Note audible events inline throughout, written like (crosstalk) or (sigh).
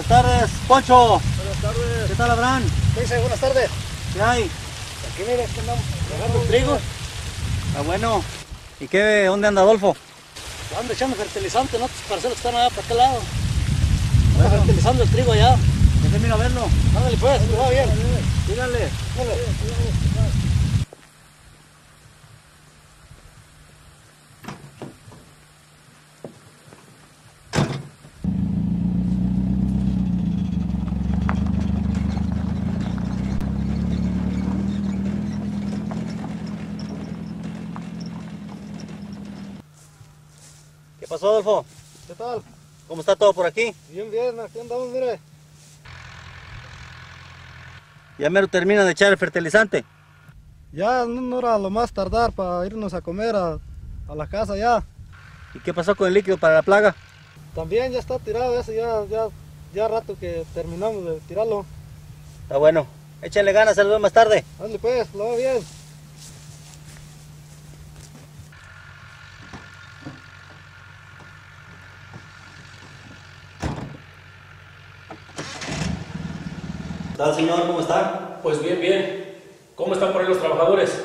Buenas tardes, Poncho. Buenas tardes. ¿Qué tal, Abraham? ¿Qué dice? Buenas tardes. ¿Qué hay? Aquí mira, aquí andamos regando el trigo. Está bueno. ¿Y qué? ¿Dónde anda Adolfo? Ando echando fertilizante, ¿no? Tus parcelas están allá para aquel lado. Ando fertilizando el trigo allá. Déjenme ir a verlo. Ándale pues, que va bien. Dígale. Ándale. Pasó, Adolfo? ¿Qué tal? ¿Cómo está todo por aquí? Bien, bien, aquí andamos, mire. Ya mero termina de echar el fertilizante. Ya no, era lo más tardar para irnos a comer a, a la casa ya. ¿Y qué pasó con el líquido para la plaga? También ya está tirado ese, ya, ya, ya rato que terminamos de tirarlo. Está bueno. Échenle ganas, veo más tarde. Ándale pues, lo va bien. Tal, señor? ¿Cómo está? Pues bien, bien. ¿Cómo están por ahí los trabajadores?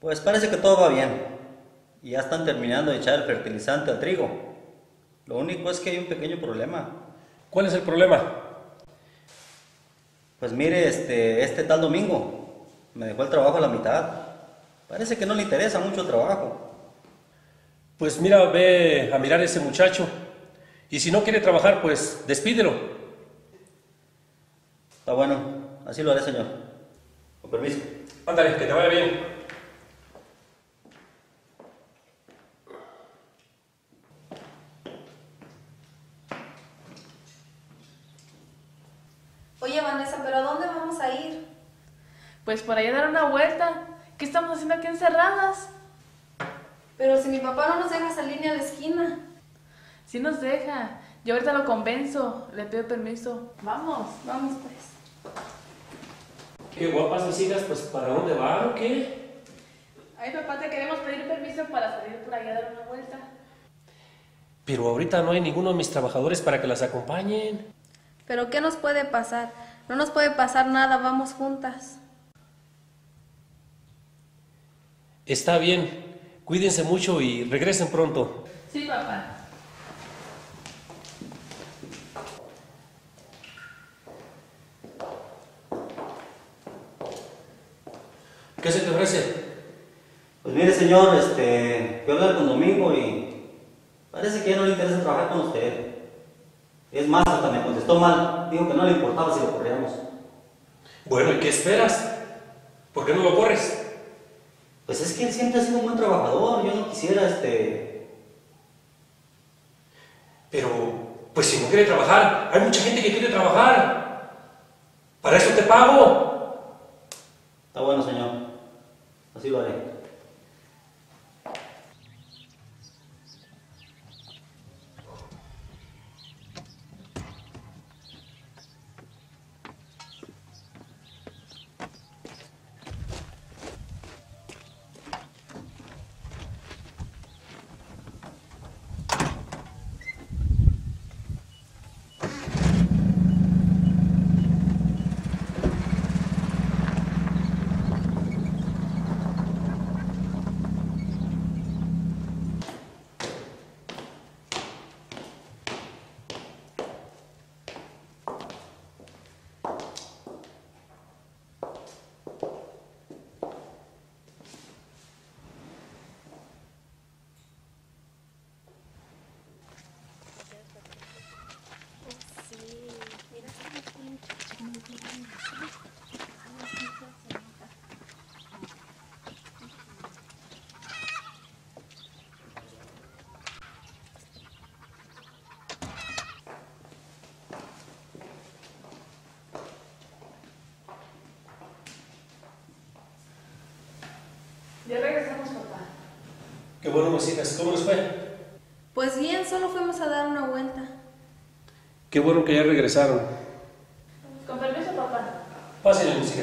Pues parece que todo va bien. Y ya están terminando de echar el fertilizante al trigo. Lo único es que hay un pequeño problema. ¿Cuál es el problema? Pues mire, este, este tal domingo me dejó el trabajo a la mitad. Parece que no le interesa mucho el trabajo. Pues mira, ve a mirar a ese muchacho. Y si no quiere trabajar, pues despídelo. Está bueno, así lo haré, señor. Con permiso. Ándale, que te vaya bien. Oye, Vanessa, ¿pero a dónde vamos a ir? Pues por ahí a dar una vuelta. ¿Qué estamos haciendo aquí encerradas? Pero si mi papá no nos deja salir ni a la esquina. Sí nos deja. Yo ahorita lo convenzo. Le pido permiso. Vamos. Vamos, pues. Qué guapas mis hijas, pues ¿para dónde van o qué? Ay, papá, te queremos pedir permiso para salir por ahí a dar una vuelta. Pero ahorita no hay ninguno de mis trabajadores para que las acompañen. ¿Pero qué nos puede pasar? No nos puede pasar nada, vamos juntas. Está bien. Cuídense mucho y regresen pronto. Sí, papá. ¿Qué se te ofrece? Pues mire, señor, este, a hablar con Domingo y parece que ya no le interesa trabajar con usted. Es más, hasta me contestó mal. Dijo que no le importaba si lo corríamos. Bueno, ¿y qué esperas? ¿Por qué no lo corres? Pues es que él siempre ha sido un buen trabajador. Yo no quisiera, este... Pero, pues si no quiere trabajar, hay mucha gente que quiere trabajar. Para eso te pago. Está bueno, señor. Así lo haré. Ya regresamos, papá. Qué bueno, mis hijas. ¿Cómo les fue? Pues bien, solo fuimos a dar una vuelta. Qué bueno que ya regresaron. Con permiso, papá. Pásenle, mis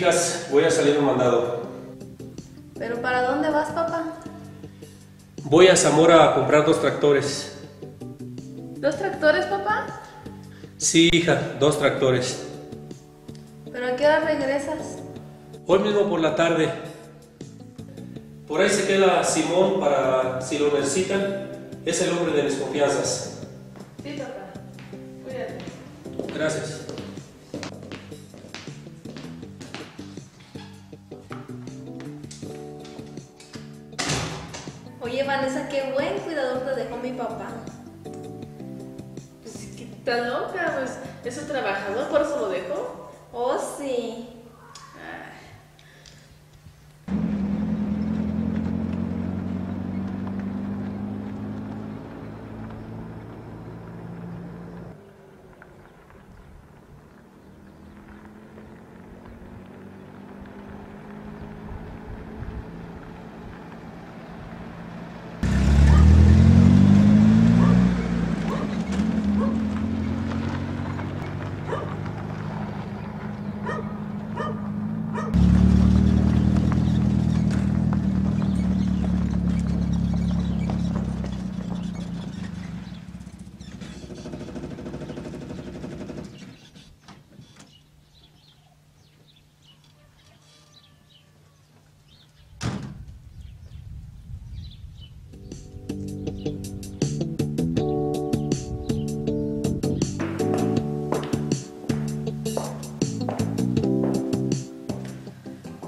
Hijas, voy a salir un mandado. ¿Pero para dónde vas, papá? Voy a Zamora a comprar dos tractores. ¿Dos tractores, papá? Sí, hija, dos tractores. ¿Pero a qué hora regresas? Hoy mismo por la tarde. Por ahí se queda Simón para si lo necesitan. Es el hombre de mis confianzas. Sí, papá. Cuídate. Gracias. Oye, Vanessa, qué buen cuidador te dejó mi papá. Pues, ¿qué está loca? Pues es un trabajador, por eso lo dejó. Oh, sí.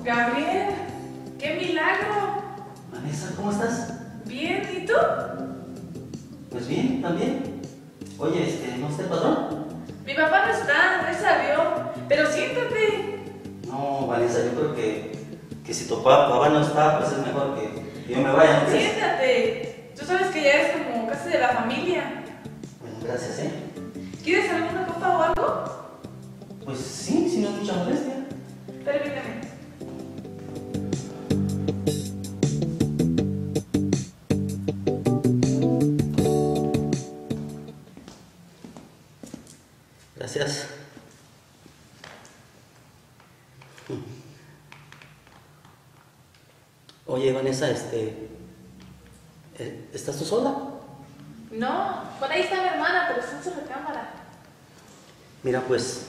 Gabriel, qué milagro. Vanessa, ¿cómo estás? Bien, ¿y tú? Pues bien, también. Oye, este, ¿no está el patrón? Mi papá no está, él salió. Pero siéntate. No, Vanessa, yo creo que, que si tu papá, no está, pues es mejor que, yo me vaya, ¿no crees? Siéntate. Tú sabes que ya es como casi de la familia. Bueno, gracias, ¿eh? ¿Quieres alguna copa o algo? Pues sí, si no es mucha molestia. Permíteme. Vanessa, este. eh, ¿Estás tú sola? No, por ahí está mi hermana, pero está en su recámara. Mira, pues.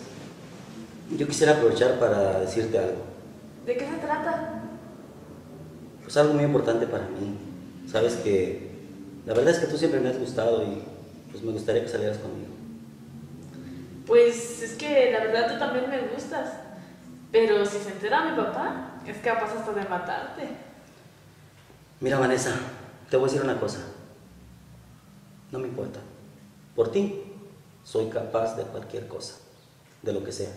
Yo quisiera aprovechar para decirte algo. ¿De qué se trata? Pues algo muy importante para mí. Sabes que. La verdad es que tú siempre me has gustado y pues me gustaría que salieras conmigo. Pues es que la verdad tú también me gustas. Pero si se entera mi papá, es capaz hasta de matarte. Mira, Vanessa, te voy a decir una cosa. No me importa. Por ti, soy capaz de cualquier cosa, de lo que sea.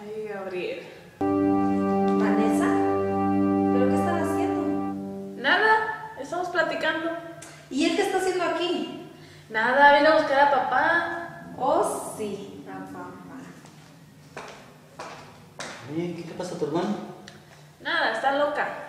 Ay, Gabriel. ¿Vanessa? ¿Pero qué están haciendo? Nada, estamos platicando. ¿Y él qué está haciendo aquí? Nada, vine a buscar a papá. Oh, sí, a papá. Oye, ¿qué pasa a tu hermano? Nada, está loca.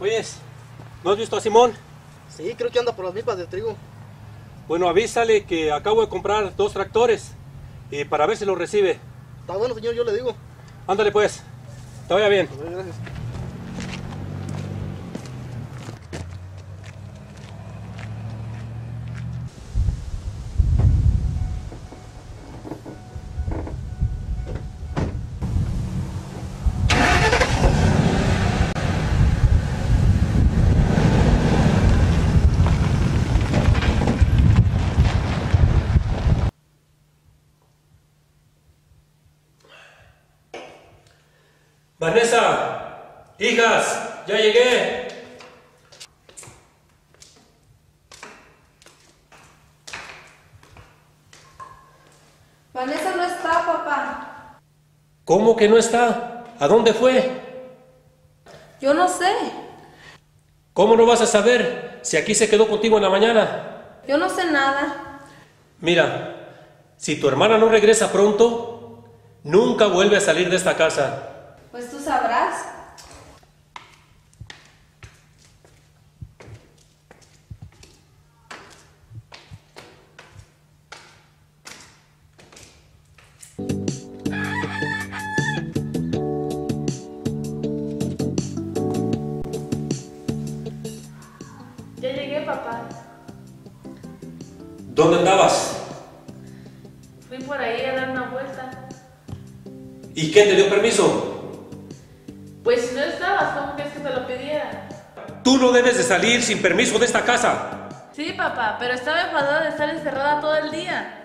Oyes, ¿no has visto a Simón? Sí, creo que anda por las mismas de trigo. Bueno, avísale que acabo de comprar dos tractores y para ver si los recibe. Está bueno, señor, yo le digo. Ándale pues, te vaya bien. Gracias. Vanessa, hijas, ya llegué. Vanessa no está, papá. ¿Cómo que no está? ¿A dónde fue? Yo no sé. ¿Cómo no vas a saber si aquí se quedó contigo en la mañana? Yo no sé nada. Mira, si tu hermana no regresa pronto, nunca vuelve a salir de esta casa. Pues tú sabrás. Quién te dio permiso? Pues si no estabas, ¿cómo quieres que te lo pidiera? Tú no debes de salir sin permiso de esta casa. Sí, papá, pero estaba enfadada de estar encerrada todo el día.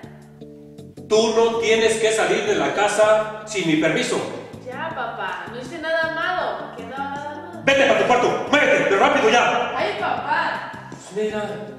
Tú no tienes que salir de la casa sin mi permiso. Ya, papá, no hice nada malo. ¿Qué no hago nada malo? Vete para tu cuarto, muévete, pero rápido ya. Ay, papá. Mira.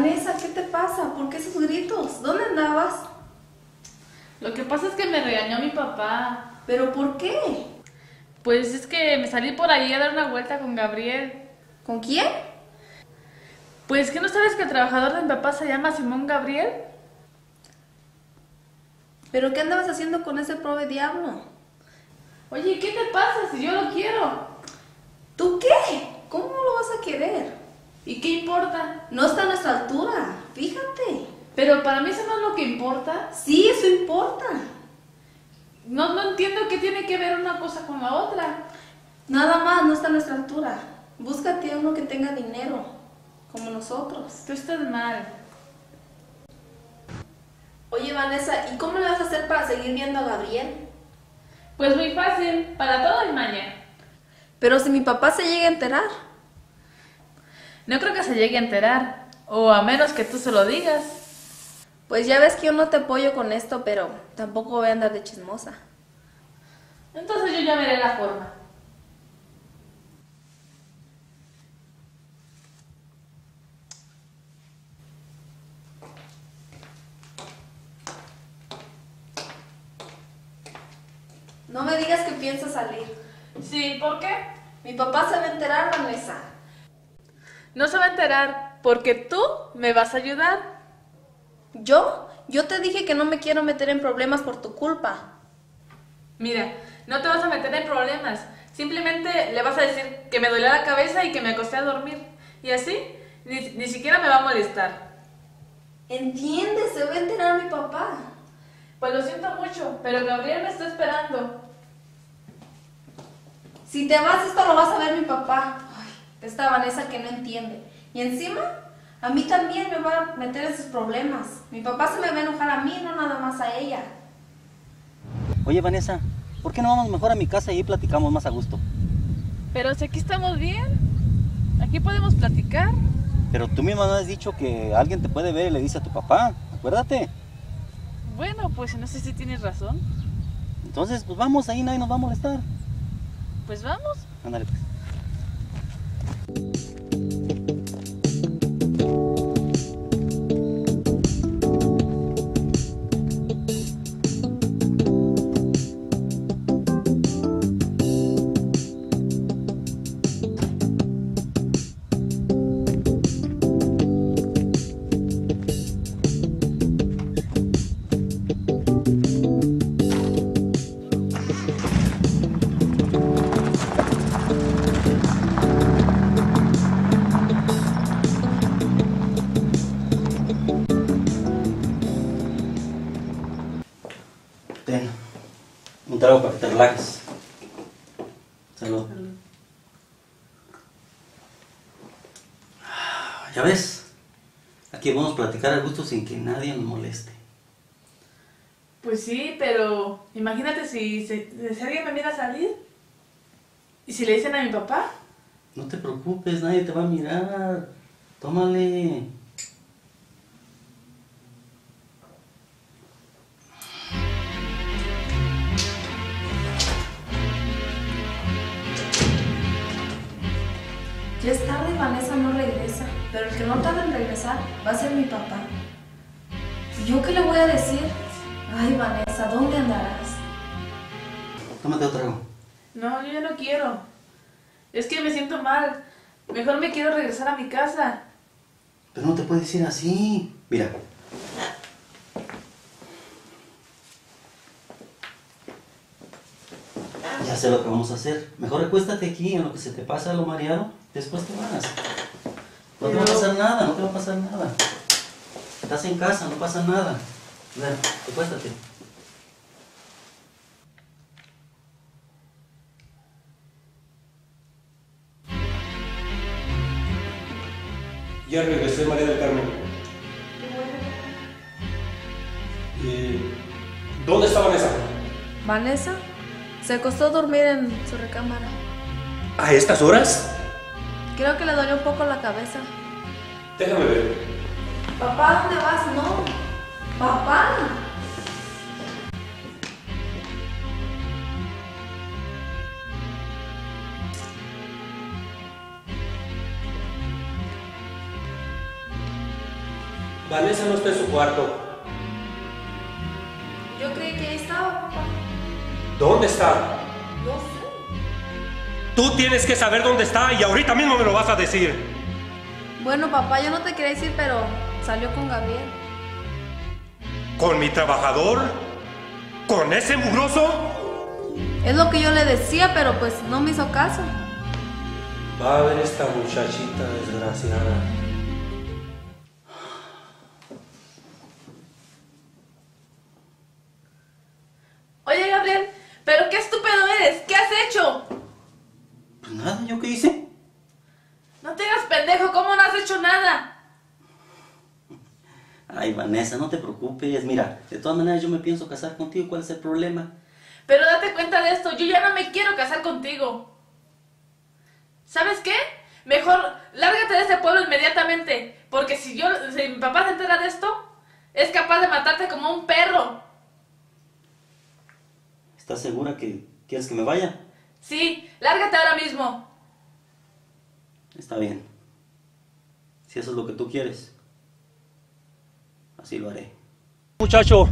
Vanessa, ¿qué te pasa? ¿Por qué esos gritos? ¿Dónde andabas? Lo que pasa es que me regañó mi papá. ¿Pero por qué? Pues es que me salí por ahí a dar una vuelta con Gabriel. ¿Con quién? Pues que no sabes que el trabajador de mi papá se llama Simón Gabriel. ¿Pero qué andabas haciendo con ese pobre diablo? Oye, ¿qué te pasa si yo lo quiero? ¿Tú qué? ¿Cómo lo vas a querer? ¿Y qué importa? No está a nuestra altura, fíjate. Pero para mí eso no es lo que importa. Sí, eso importa. No, no entiendo qué tiene que ver una cosa con la otra. Nada más, no está a nuestra altura. Búscate a uno que tenga dinero, como nosotros. Tú estás mal. Oye, Vanessa, ¿y cómo le vas a hacer para seguir viendo a Gabriel? Pues muy fácil, para todo el mañana. Pero si mi papá se llega a enterar. No creo que se llegue a enterar, o a menos que tú se lo digas. Pues ya ves que yo no te apoyo con esto, pero tampoco voy a andar de chismosa. Entonces yo ya veré la forma. No me digas que piensas salir. Sí, ¿por qué? Mi papá se va a enterar, Vanessa. No se va a enterar porque tú me vas a ayudar. ¿Yo? Yo te dije que no me quiero meter en problemas por tu culpa. Mira, no te vas a meter en problemas. Simplemente le vas a decir que me duele la cabeza y que me acosté a dormir. Y así, ni, ni siquiera me va a molestar. ¿Entiendes? Se va a enterar mi papá. Pues lo siento mucho, pero Gabriel me está esperando. Si te vas, esto lo vas a ver mi papá. Esta Vanessa que no entiende. Y encima, a mí también me va a meter en sus problemas. Mi papá se me va a enojar a mí, no nada más a ella. Oye, Vanessa, ¿por qué no vamos mejor a mi casa y ahí platicamos más a gusto? Pero si aquí estamos bien, aquí podemos platicar. Pero tú misma no has dicho que alguien te puede ver y le dice a tu papá. Acuérdate. Bueno, pues no sé si tienes razón. Entonces, pues vamos, ahí nadie nos va a molestar. Pues vamos. Ándale, pues. フフ。A gusto sin que nadie nos moleste. Pues sí, pero imagínate si, si, si alguien me mira salir. ¿Y si le dicen a mi papá? No te preocupes, nadie te va a mirar. Tómale. Que no tarda en regresar va a ser mi papá. ¿Y yo qué le voy a decir? Ay, Vanessa, ¿dónde andarás? Tómate otro trago. No, yo ya no quiero. Es que me siento mal. Mejor me quiero regresar a mi casa. Pero no te puedes ir así. Mira. Ya sé lo que vamos a hacer. Mejor recuéstate aquí en lo que se te pasa lo mareado. Después te vas. No te va a pasar nada, no te va a pasar nada. Estás en casa, no pasa nada. Ven, recuéstate. Ya regresé, María del Carmen. Eh, ¿Dónde está Vanessa? Vanessa se acostó a dormir en su recámara. ¿A estas horas? Creo que le dolió un poco la cabeza. Déjame ver. Papá, ¿dónde vas? No. Papá. Vanessa no está en su cuarto. Yo creí que ahí estaba, papá. ¿Dónde está? No sé. Tú tienes que saber dónde está y ahorita mismo me lo vas a decir. Bueno, papá, yo no te quería decir, pero salió con Gabriel. ¿Con mi trabajador? ¿Con ese mugroso? Es lo que yo le decía, pero pues no me hizo caso. Va a ver esta muchachita desgraciada. Oye, Gabriel, ¿pero qué estúpido eres? ¿Qué has hecho? Pues nada, ¿yo qué hice? No te hagas pendejo, ¿cómo no has hecho nada? Ay, Vanessa, no te preocupes. Mira, de todas maneras yo me pienso casar contigo. ¿Cuál es el problema? Pero date cuenta de esto, yo ya no me quiero casar contigo. ¿Sabes qué? Mejor lárgate de este pueblo inmediatamente, porque si yo, si mi papá se entera de esto, es capaz de matarte como un perro. ¿Estás segura que quieres que me vaya? Sí, lárgate ahora mismo. Está bien. Si eso es lo que tú quieres, así lo haré. Muchacho,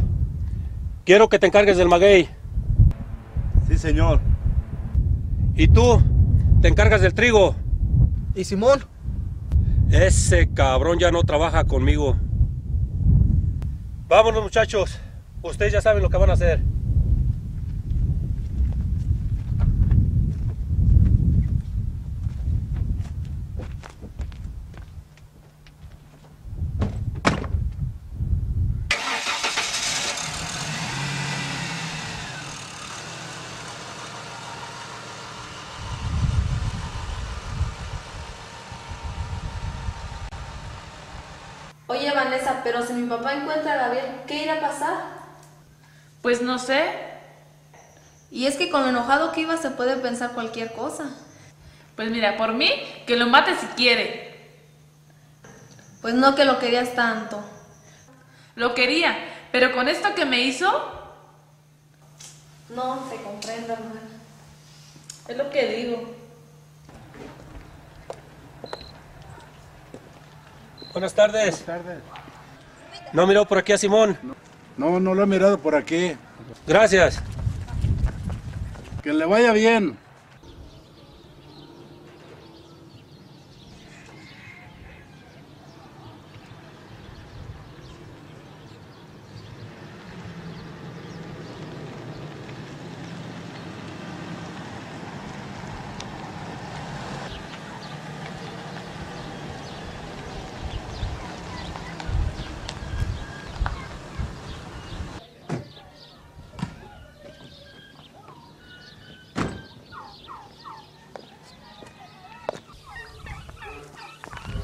quiero que te encargues del maguey. Sí, señor. Y tú, te encargas del trigo. ¿Y Simón? Ese cabrón ya no trabaja conmigo. Vámonos muchachos. Ustedes ya saben lo que van a hacer. Oye, Vanessa, pero si mi papá encuentra a Gabriel, ¿qué irá a pasar? Pues no sé. Y es que con lo enojado que iba se puede pensar cualquier cosa. Pues mira, por mí, que lo mate si quiere. Pues no que lo querías tanto. Lo quería, pero con esto que me hizo, No, te comprendo, hermana. es lo que digo. Buenas tardes. No miró por aquí a Simón. No, no lo he mirado por aquí. Gracias. Que le vaya bien.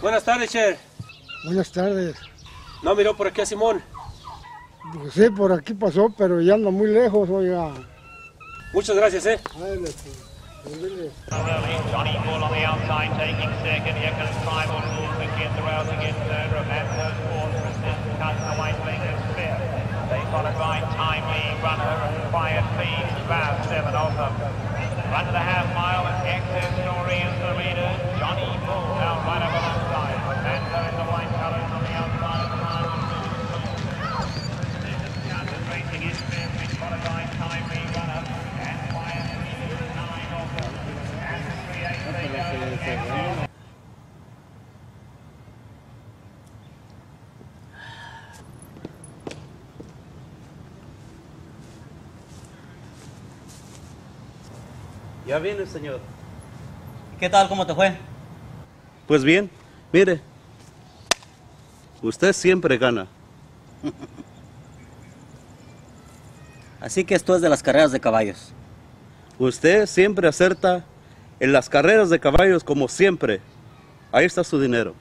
Buenas tardes, Cher. Buenas tardes. No miró por aquí a Simón. Pues sí, por aquí pasó, pero ya anda muy lejos, oiga. Muchas gracias, eh. Ándale, pues. Ándale. Johnny Bull on the outside taking second. Here comes Tribal Bull begin the rails again third. Romanto's fourth. Persistent cuts the white fingers fifth. They followed by Timely Runner and Quiet Fiends. Fast seven of them. Run to the half mile and Excess Story Ya viene, señor. ¿Qué tal? ¿Cómo te fue? Pues bien, mire. Usted siempre gana. Así que esto es de las carreras de caballos. Usted siempre acerta en las carreras de caballos como siempre. Ahí está su dinero.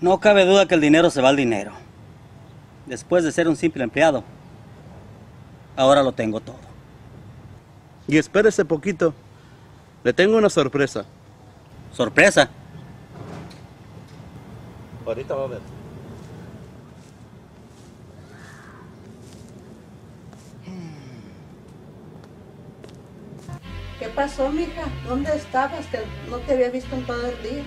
No cabe duda que el dinero se va al dinero. Después de ser un simple empleado, ahora lo tengo todo. Y espérese poquito. Le tengo una sorpresa. Sorpresa. Ahorita va a ver. ¿Qué pasó, mija? ¿Dónde estabas? Que no te había visto en todo el día.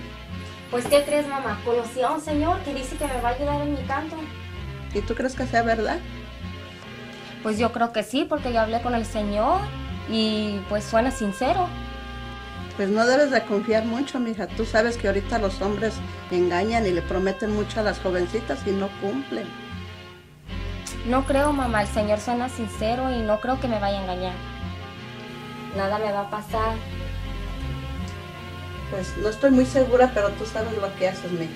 Pues, ¿qué crees, mamá? Conocí a un señor que dice que me va a ayudar en mi canto. ¿Y tú crees que sea verdad? Pues yo creo que sí, porque yo hablé con el señor y pues suena sincero. Pues no debes de confiar mucho, mija. Tú sabes que ahorita los hombres engañan y le prometen mucho a las jovencitas y no cumplen. No creo, mamá, el señor suena sincero y no creo que me vaya a engañar. Nada me va a pasar. Pues no estoy muy segura, pero tú sabes lo que haces, mija.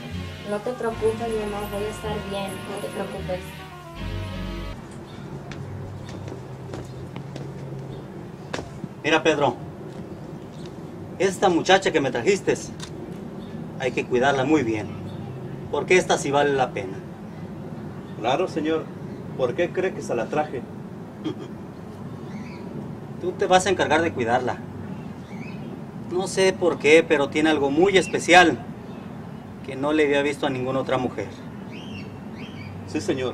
No te preocupes, mamá, voy a estar bien, no te preocupes. Mira, Pedro. Esta muchacha que me trajiste, hay que cuidarla muy bien. Porque esta sí vale la pena. Claro, señor. ¿Por qué cree que se la traje? (laughs) Tú te vas a encargar de cuidarla. No sé por qué, pero tiene algo muy especial que no le había visto a ninguna otra mujer. Sí, señor.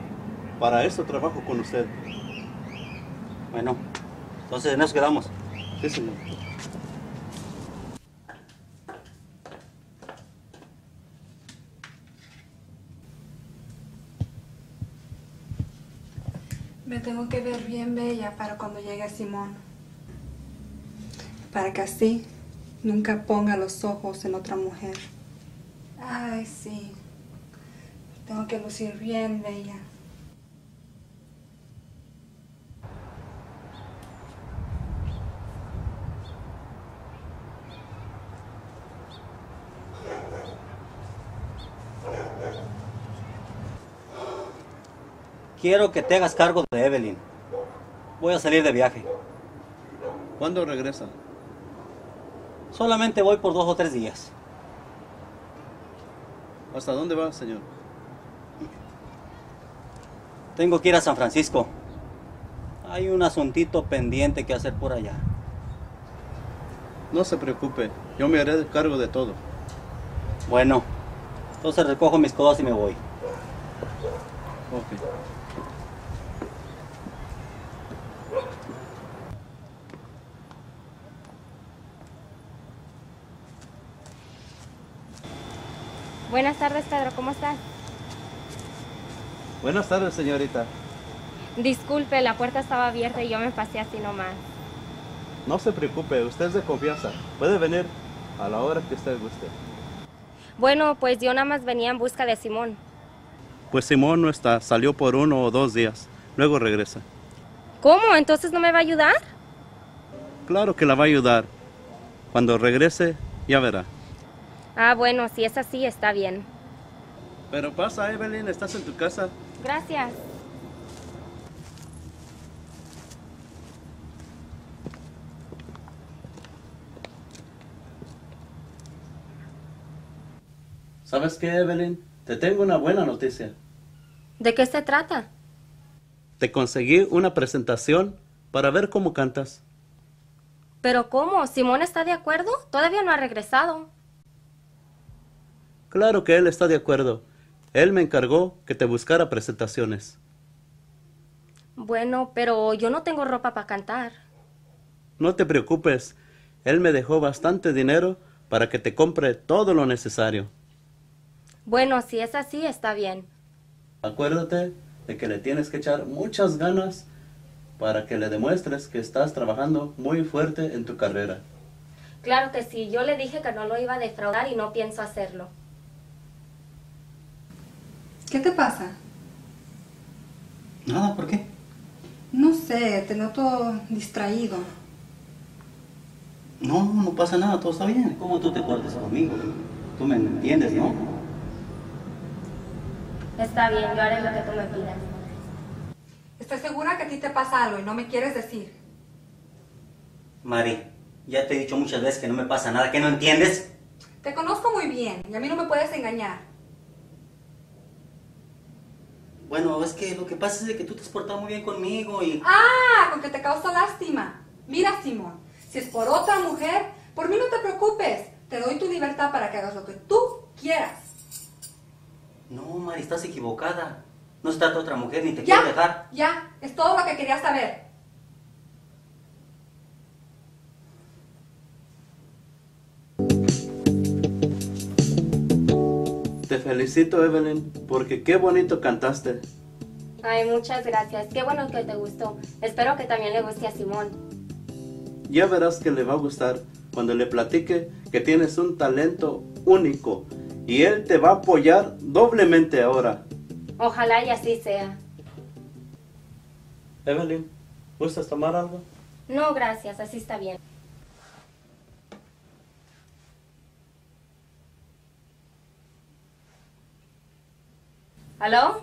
Para eso trabajo con usted. Bueno, entonces en eso quedamos. Sí, señor. Me tengo que ver bien bella para cuando llegue Simón. Para que así nunca ponga los ojos en otra mujer. Ay, sí. Tengo que lucir bien bella. Quiero que te hagas cargo de Evelyn. Voy a salir de viaje. ¿Cuándo regresa? Solamente voy por dos o tres días. ¿Hasta dónde va, señor? Tengo que ir a San Francisco. Hay un asuntito pendiente que hacer por allá. No se preocupe, yo me haré cargo de todo. Bueno, entonces recojo mis cosas y me voy. Ok. Buenas tardes, Pedro, ¿cómo estás? Buenas tardes, señorita. Disculpe, la puerta estaba abierta y yo me pasé así nomás. No se preocupe, usted es de confianza. Puede venir a la hora que usted guste. Bueno, pues yo nada más venía en busca de Simón. Pues Simón no está, salió por uno o dos días. Luego regresa. ¿Cómo? ¿Entonces no me va a ayudar? Claro que la va a ayudar. Cuando regrese, ya verá. Ah, bueno, si es así, está bien. Pero pasa, Evelyn, estás en tu casa. Gracias. ¿Sabes qué, Evelyn? Te tengo una buena noticia. ¿De qué se trata? Te conseguí una presentación para ver cómo cantas. ¿Pero cómo? ¿Simón está de acuerdo? Todavía no ha regresado. Claro que él está de acuerdo. Él me encargó que te buscara presentaciones. Bueno, pero yo no tengo ropa para cantar. No te preocupes. Él me dejó bastante dinero para que te compre todo lo necesario. Bueno, si es así, está bien. Acuérdate de que le tienes que echar muchas ganas para que le demuestres que estás trabajando muy fuerte en tu carrera. Claro que sí, yo le dije que no lo iba a defraudar y no pienso hacerlo. ¿Qué te pasa? Nada, ¿por qué? No sé, te noto distraído. No, no pasa nada, todo está bien. ¿Cómo tú te portes conmigo? Tú me entiendes, ¿no? Está bien, yo haré lo que tú me pidas. Estoy segura que a ti te pasa algo y no me quieres decir. Mari, ya te he dicho muchas veces que no me pasa nada, que no entiendes. Te conozco muy bien y a mí no me puedes engañar. Bueno, es que lo que pasa es de que tú te has portado muy bien conmigo y... ¡Ah! Con que te causa lástima. Mira, Simón, si es por otra mujer, por mí no te preocupes. Te doy tu libertad para que hagas lo que tú quieras. No, Mari, estás equivocada. No se trata de otra mujer, ni te Ya, quiero dejar. ya, es todo lo que quería saber. Te felicito, Evelyn, porque qué bonito cantaste. Ay, muchas gracias. Qué bueno que te gustó. Espero que también le guste a Simón. Ya verás que le va a gustar cuando le platique que tienes un talento único y él te va a apoyar doblemente ahora. Ojalá y así sea. Evelyn, ¿gustas tomar algo? No, gracias, así está bien. ¿Aló?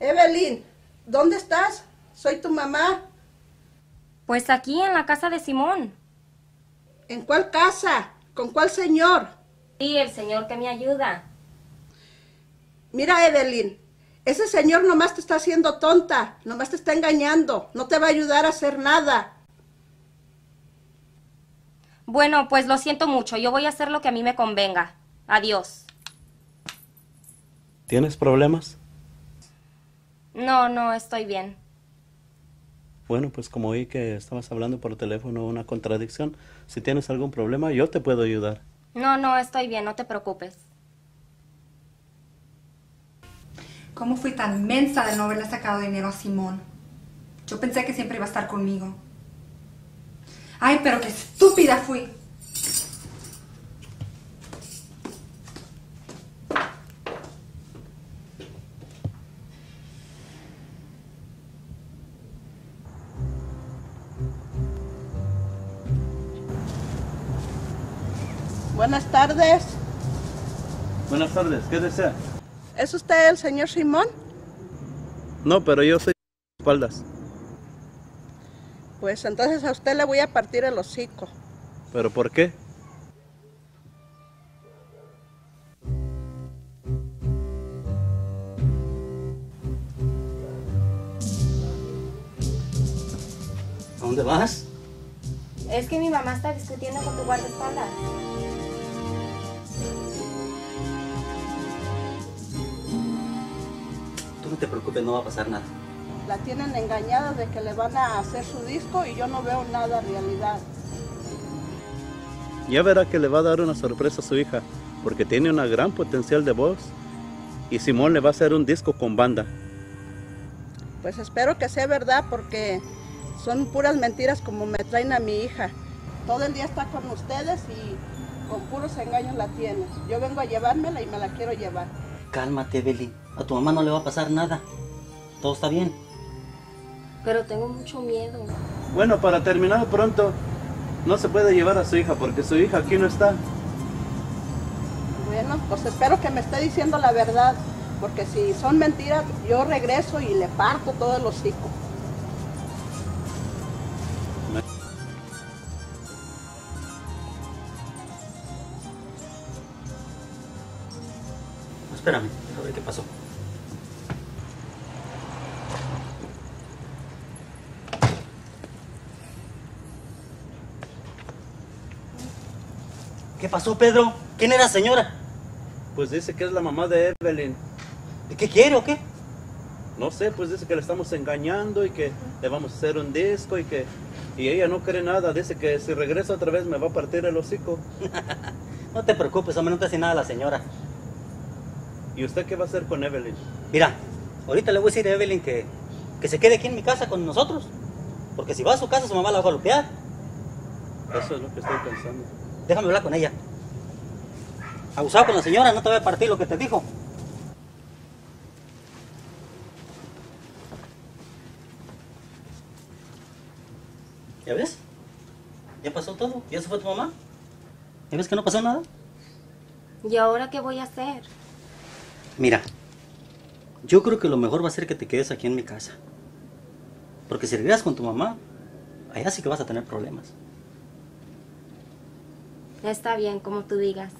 Evelyn, ¿dónde estás? Soy tu mamá. Pues aquí en la casa de Simón. ¿En cuál casa? ¿Con cuál señor? Sí, el señor que me ayuda. Mira, Evelyn, ese señor nomás te está haciendo tonta, nomás te está engañando, no te va a ayudar a hacer nada. Bueno, pues lo siento mucho. Yo voy a hacer lo que a mí me convenga. Adiós. ¿Tienes problemas? No, no, estoy bien. Bueno, pues como oí que estabas hablando por teléfono, una contradicción. Si tienes algún problema, yo te puedo ayudar. No, no, estoy bien, no te preocupes. ¿Cómo fui tan mensa de no haberle sacado dinero a Simón? Yo pensé que siempre iba a estar conmigo. Ay, pero qué estúpida fui. Tardes. Buenas tardes, ¿qué desea? ¿Es usted el señor Simón? No, pero yo soy espaldas. Pues entonces a usted le voy a partir el hocico. ¿Pero por qué? ¿A dónde vas? Es que mi mamá está discutiendo con tu guardaespaldas. No te preocupes, no va a pasar nada. La tienen engañada de que le van a hacer su disco y yo no veo nada realidad. Ya verá que le va a dar una sorpresa a su hija, porque tiene una gran potencial de voz. Y Simón le va a hacer un disco con banda. Pues espero que sea verdad porque son puras mentiras como me traen a mi hija. Todo el día está con ustedes y con puros engaños la tienes. Yo vengo a llevármela y me la quiero llevar. Cálmate, Evelyn. A tu mamá no le va a pasar nada. Todo está bien. Pero tengo mucho miedo. Bueno, para terminar pronto, no se puede llevar a su hija porque su hija aquí no está. Bueno, pues espero que me esté diciendo la verdad, porque si son mentiras, yo regreso y le parto todo el hocico. Espérame, a ver qué pasó. ¿Qué pasó, Pedro? ¿Quién era señora? Pues dice que es la mamá de Evelyn. ¿De qué quiere o qué? No sé, pues dice que le estamos engañando y que le vamos a hacer un disco y que... Y ella no cree nada, dice que si regresa otra vez me va a partir el hocico. (laughs) No te preocupes, hombre, no te hace nada la señora. ¿Y usted qué va a hacer con Evelyn? Mira, ahorita le voy a decir a Evelyn que, que se quede aquí en mi casa con nosotros. Porque si va a su casa, su mamá la va a golpear. Eso es lo que estoy pensando. Déjame hablar con ella. Abusado con la señora, no te voy a partir lo que te dijo. ¿Ya ves? Ya pasó todo. ¿Ya se fue tu mamá? ¿Ya ves que no pasó nada? ¿Y ahora qué voy a hacer? Mira, yo creo que lo mejor va a ser que te quedes aquí en mi casa. Porque si regresas con tu mamá, allá sí que vas a tener problemas. Está bien, como tú digas.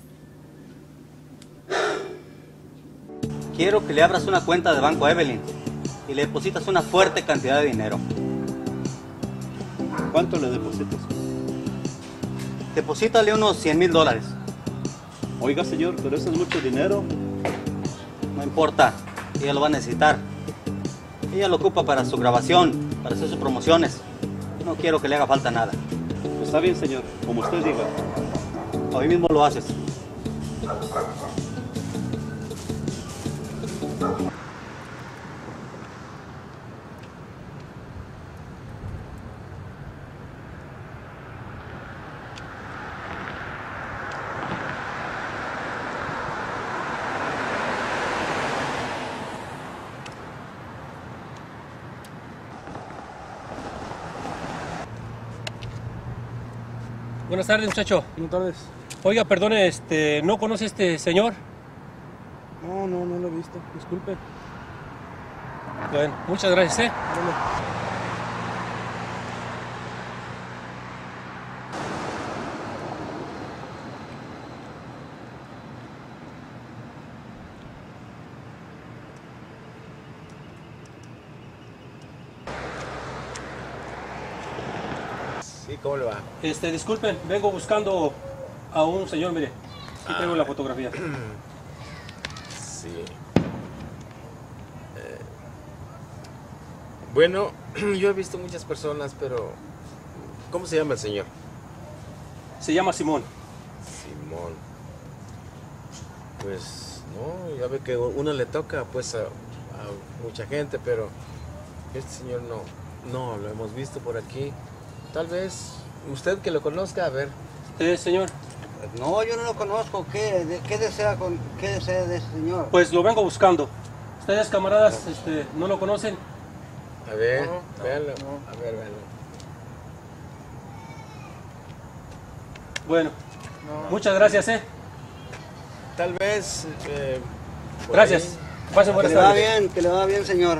Quiero que le abras una cuenta de banco a Evelyn y le depositas una fuerte cantidad de dinero. ¿Cuánto le depositas? Deposítale unos 100 mil dólares. Oiga, señor, pero eso es mucho dinero. No importa, ella lo va a necesitar. Ella lo ocupa para su grabación, para hacer sus promociones. No quiero que le haga falta nada. Está bien, señor, como usted diga. Hoy mismo lo haces. Buenas tardes, muchacho. Buenas tardes. Oiga, perdone, este, ¿no conoce a este señor? No, no, no lo he visto. Disculpe. Bueno, muchas gracias, ¿eh? Sí, ¿cómo le va? Este, disculpen, vengo buscando a un señor, mire. Aquí traigo la fotografía. (clears throat) Sí. Eh, bueno, (clears throat) yo he visto muchas personas, pero ¿cómo se llama el señor? Se llama Simón. Simón. Pues no, ya ve que uno le toca pues a, mucha gente, pero este señor no, no lo hemos visto por aquí. Tal vez usted que lo conozca, a ver. ¿Usted, señor? No, yo no lo conozco. ¿Qué, de- qué desea, con, qué desea de ese señor? Pues lo vengo buscando. ¿Ustedes, camaradas, este, no lo conocen? A ver, No, véanlo. A ver, véanlo. Bueno, muchas gracias, ¿eh? Tal vez. eh, por Gracias. ahí. Pasen Que buenas le va tardes. bien, que le va bien, señor.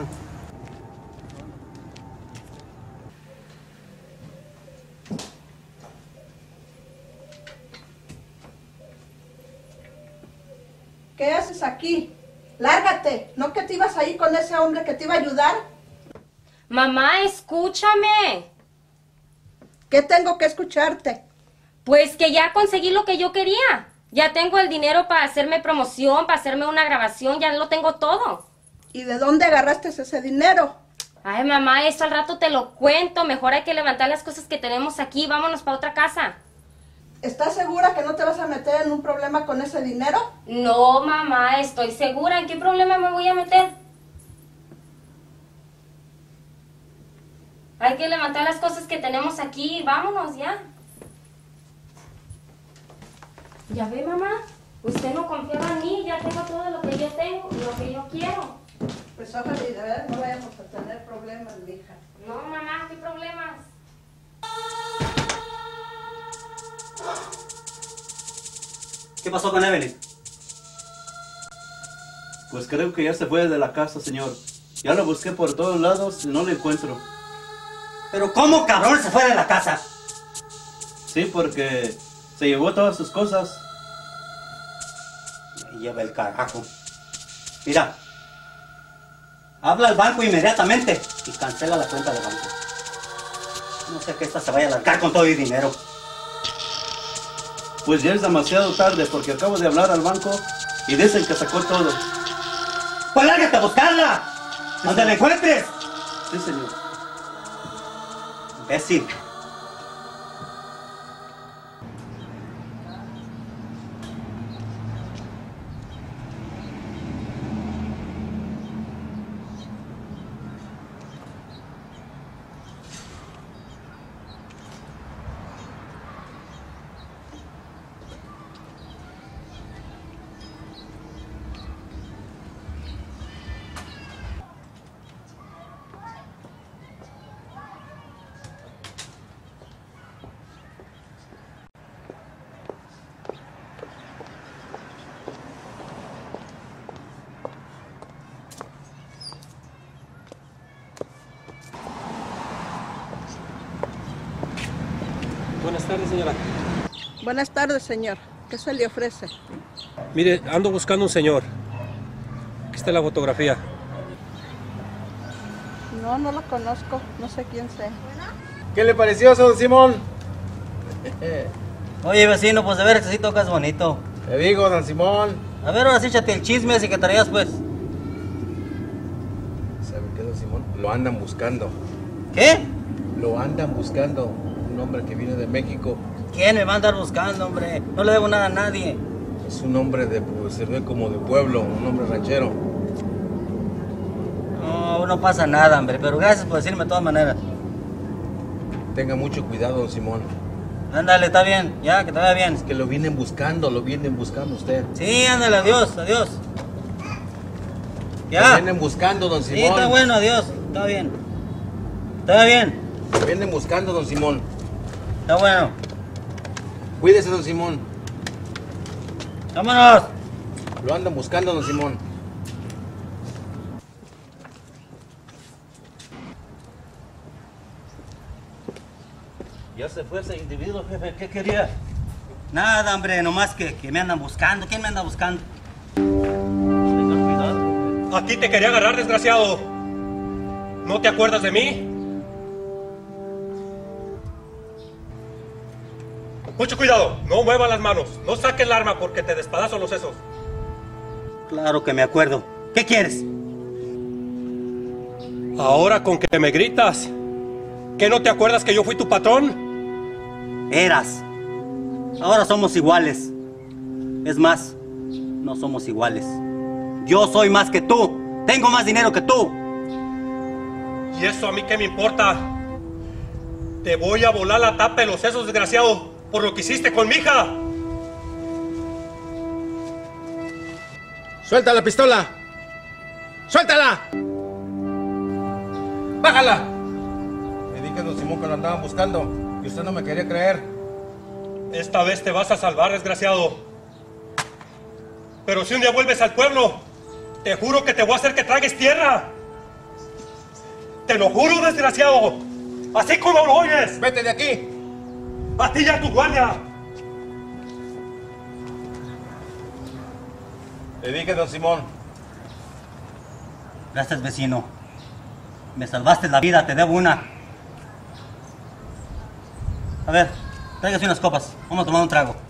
¿Qué haces aquí? Lárgate. ¿No que te ibas a ir con ese hombre que te iba a ayudar? Mamá, escúchame. ¿Qué tengo que escucharte? Pues que ya conseguí lo que yo quería. Ya tengo el dinero para hacerme promoción, para hacerme una grabación, ya lo tengo todo. ¿Y de dónde agarraste ese dinero? Ay, mamá, eso al rato te lo cuento. Mejor hay que levantar las cosas que tenemos aquí. Vámonos para otra casa. ¿Estás segura que no te vas a meter en un problema con ese dinero? No, mamá, estoy segura. ¿En qué problema me voy a meter? Hay que levantar las cosas que tenemos aquí. Vámonos ya. Ya ve, mamá. Usted no confiaba en mí. Ya tengo todo lo que yo tengo y lo que yo quiero. Pues ojalá y de ver no vayamos a tener problemas, mija. No, mamá, ¿qué problemas? ¿Qué pasó con Evelyn? Pues creo que ya se fue de la casa, señor. Ya lo busqué por todos lados y no lo encuentro. Pero ¿cómo cabrón se fue de la casa? Sí, porque se llevó todas sus cosas. Me lleva el carajo. Mira, habla al banco inmediatamente y cancela la cuenta del banco. No sé que esta se vaya a largar con todo el dinero. Pues ya es demasiado tarde porque acabo de hablar al banco y dicen que sacó todo. Pues lárgate a buscarla. Donde la encuentres. Sí, señor. Imbécil. Buenas tardes, señora. Buenas tardes, señor. ¿Qué se le ofrece? Mire, ando buscando un señor. Aquí está la fotografía. No, no lo conozco. No sé quién sea. ¿Qué le pareció, don Simón? (laughs) Oye, vecino, pues de ver que sí tocas bonito. Te digo, don Simón. A ver, ahora sí échate el chisme así que traías, pues. ¿Sabe qué, don Simón? Lo andan buscando. ¿Qué? Lo andan buscando. Un hombre que viene de México. ¿Quién me va a andar buscando, hombre? No le debo nada a nadie. Es un hombre de, pues, se ve como de pueblo, un hombre ranchero. No, no pasa nada, hombre, pero gracias por decirme de todas maneras. Tenga mucho cuidado, don Simón. Ándale, está bien, ya, que te vaya bien. Es que lo vienen buscando, lo vienen buscando usted. Sí, ándale, adiós, adiós. Lo Ya. vienen buscando, don Simón. Sí, está bueno, adiós, está bien. Está bien, Lo vienen buscando, don Simón. está bueno. Cuídese, don Simón. Vámonos. Lo andan buscando, don Simón. Ya se fue ese individuo, jefe. ¿Qué quería? Nada, hombre, nomás que, que me andan buscando. ¿Quién me anda buscando? Tenga cuidado. A ti te quería agarrar, desgraciado. ¿No te acuerdas de mí? Mucho cuidado, no muevas las manos, no saques el arma porque te despadazo los sesos. Claro que me acuerdo. ¿Qué quieres? Ahora con que me gritas, ¿qué no te acuerdas que yo fui tu patrón? Eras. Ahora somos iguales. Es más, no somos iguales. Yo soy más que tú. Tengo más dinero que tú. ¿Y eso a mí qué me importa? Te voy a volar la tapa de los sesos, desgraciado, por lo que hiciste con mi hija. ¡Suelta la pistola! ¡Suéltala! ¡Bájala! Le dije a don Simón que lo andaban buscando y usted no me quería creer. Esta vez te vas a salvar, desgraciado. Pero si un día vuelves al pueblo, te juro que te voy a hacer que tragues tierra. Te lo juro, desgraciado. Así como lo oyes. Vete de aquí. A ti y a tu guardia. Le dije, don Simón. Gracias, vecino. Me salvaste la vida, te debo una. A ver, tráigase unas copas. Vamos a tomar un trago.